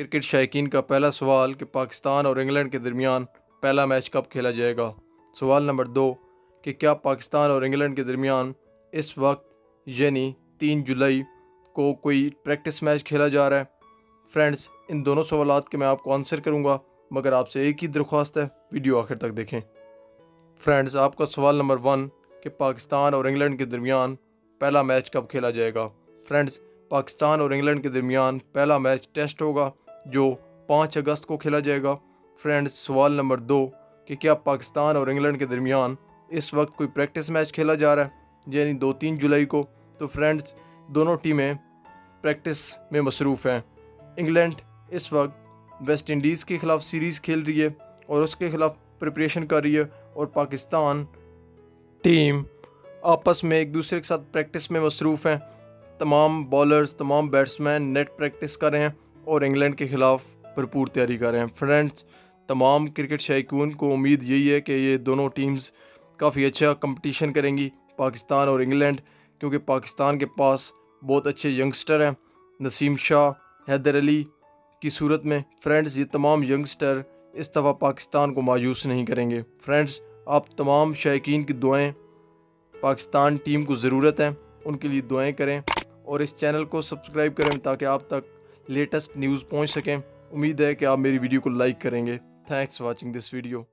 Cricket शायकीन का पहला सवाल कि पाकिस्तान और इंग्लैंड के दरमियान पहला मैच कब खेला जाएगा? सवाल नंबर दो, कि क्या पाकिस्तान और इंग्लैंड के दरमियान इस वक्त, यानी तीन जुलाई, को कोई प्रैक्टिस मैच खेला जा रहा है? फ्रेंड्स इन दोनों सवाल के मैं आपको आंसर करूँगा, मगर आपसे एक ही दरख्वास्त है वीडियो आखिर तक देखें। फ्रेंड्स आपका सवाल नंबर वन कि पाकिस्तान और इंग्लैंड के दरमियान पहला मैच कब खेला जाएगा? फ्रेंड्स पाकिस्तान और इंग्लैंड के दरमियान पहला मैच टेस्ट होगा जो पाँच अगस्त को खेला जाएगा। फ्रेंड्स, सवाल नंबर दो कि क्या पाकिस्तान और इंग्लैंड के दरमियान इस वक्त कोई प्रैक्टिस मैच खेला जा रहा है? यानी दो तीन जुलाई को। तो फ्रेंड्स, दोनों टीमें प्रैक्टिस में मसरूफ़ हैं। इंग्लैंड इस वक्त वेस्ट इंडीज़ के ख़िलाफ़ सीरीज़ खेल रही है और उसके ख़िलाफ़ प्रिपरेशन कर रही है और पाकिस्तान टीम आपस में एक दूसरे के साथ प्रैक्टिस में मसरूफ़ हैं। तमाम बॉलर्स, तमाम बैट्समैन नेट प्रैक्टिस कर रहे हैं। और इंग्लैंड के ख़िलाफ़ भरपूर तैयारी कर रहे हैं। फ्रेंड्स, तमाम क्रिकेट शायकून को उम्मीद यही है कि ये दोनों टीम्स काफ़ी अच्छा कंपटीशन करेंगी, पाकिस्तान और इंग्लैंड, क्योंकि पाकिस्तान के पास बहुत अच्छे यंगस्टर हैं, नसीम शाह, हैदर अली की सूरत में। फ्रेंड्स, ये तमाम यंगस्टर इस दफ़ा पाकिस्तान को मायूस नहीं करेंगे। फ्रेंड्स, आप तमाम शायकीन की दुआएँ, पाकिस्तान टीम को ज़रूरत है, उनके लिए दुआएँ करें और इस चैनल को सब्सक्राइब करें ताकि आप तक लेटेस्ट न्यूज़ पहुँच सकें। उम्मीद है कि आप मेरी वीडियो को लाइक करेंगे। Thanks watching this video